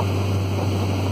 ハハハハ!